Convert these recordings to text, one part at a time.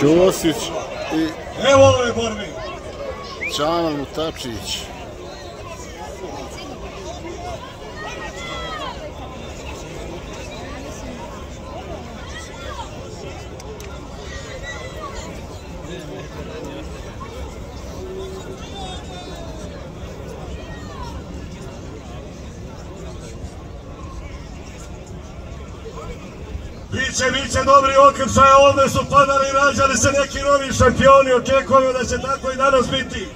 Ćosić i Evo ove borbe. Čana Mutačić. Biće, biće dobri okršaj, ovdje su padali i rađali se neki novi šampioni, očekujemo da će tako i danas biti.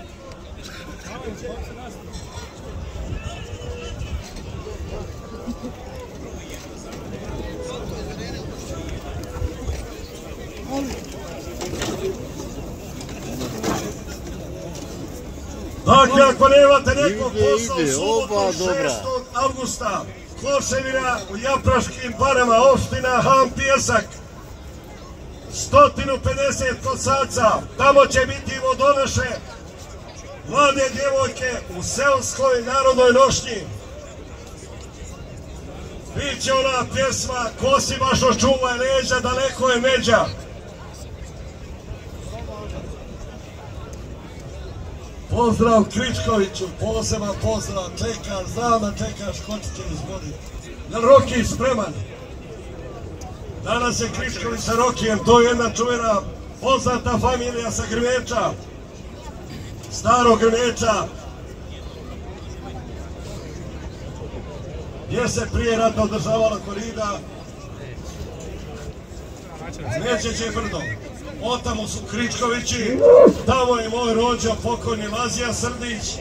Dakle, ako nemate nekog posla u subotu oba 6. dobra. augusta, Kloševina u Japraškim barama, opština Ham Pjesak, 150 kosaca, tamo će biti vodonoše mlade djevojke u selskoj narodnoj nošnji. Biće ona pjesma, Kosi baš očuvaj leđa, daleko je međa. Pozdrav Kričkoviću, poseban pozdrav, čekaš, znam da čekaš ko će te izvoditi. Jel Roki spreman? Danas je Kričković sa Rokijem, to je jedna čuvena poznata familija sa Grmeča, starog Grmeča, gdje se prije rata održavala korida, će brdo. Otamo su Kričkovići, tamo je moj rođa pokojni Lazija Srdić.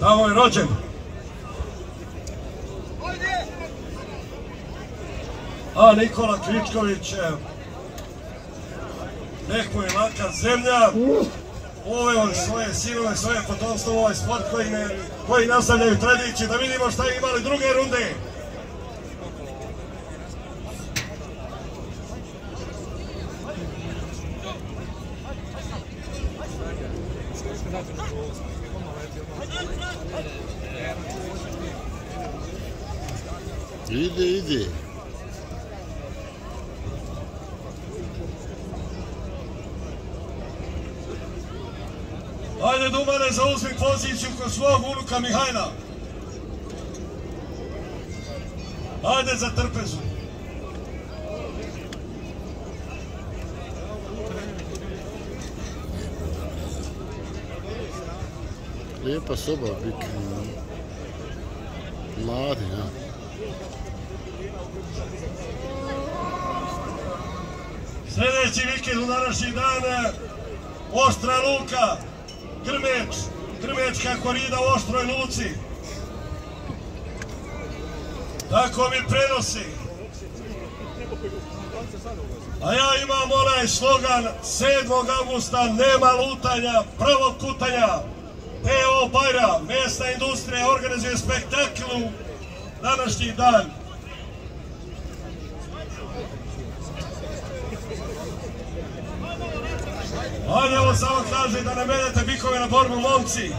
Tamo je rođen. A Nikola Kričković, nek mu je laka zemlja, uveo svoje sinove, svoje potomstvo u ovaj sport koji, ne, koji nastavljaju tradiciju, da vidimo šta je imali druge runde. Ide, ide. Ajde Dumane, zauzmi poziciju kod svog unuka Mihajla. Ajde za trpezu. Lijepa soba, bik. Mladi, ja. Sljedeći vikend u današnjih dana Ostra Luka, Grmeč, Grmečka korida u Oštroj Luci. Tako mi prenosi. A ja imam onaj slogan 7. augusta nema lutanja, prvog kutanja. E, PO Bajra, mesna industrija organizuje spektakl današnji dan. Anjelo samo kaže da ne menete bikove na borbu momci.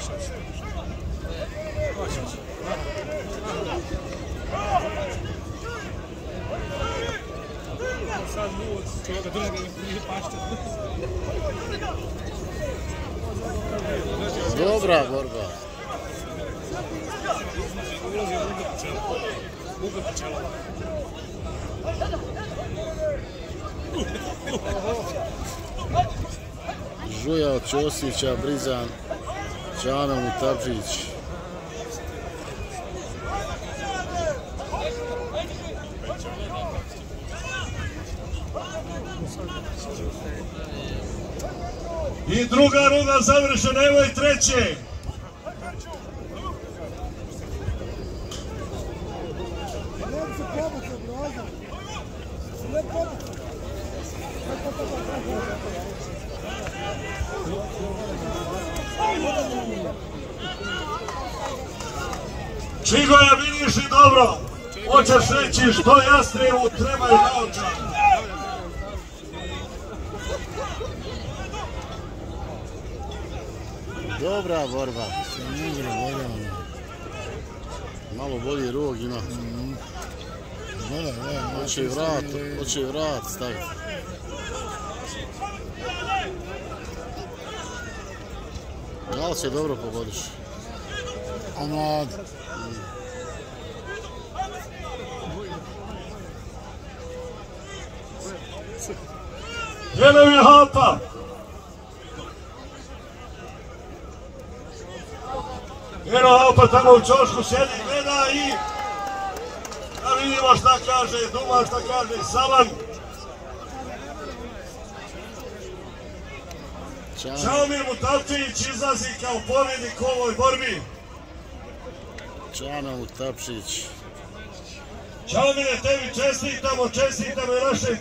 Sad lud, čovjeka drži nije pašta. Dobra borba. Ulazi u uga pčela. Uga pčela. Žuja od Ćosića, Brizan, Čana Mutačić. I druga runda završena, evo i treće. Čigoja, vidiš i dobro? Hoćeš reći što Jastrevu trebaju naočati? Dobra borba. Bolje ono. Malo bolji rog ima. Bolje, bolje. Hoće i vrat, hoće i vrat staviti. Da li se dobro pogodiš? A mlad. Jedan je hapa. Eno hapa tamo u čošku sjedi, gleda i... Da vidimo šta kaže Duma, šta kaže Saman. Čan, Čaomir Mutavčević izlazi kao pobjednik u ovoj borbi. Čana Mutapšić. Čaomire, tebi čestitamo, čestitamo i našem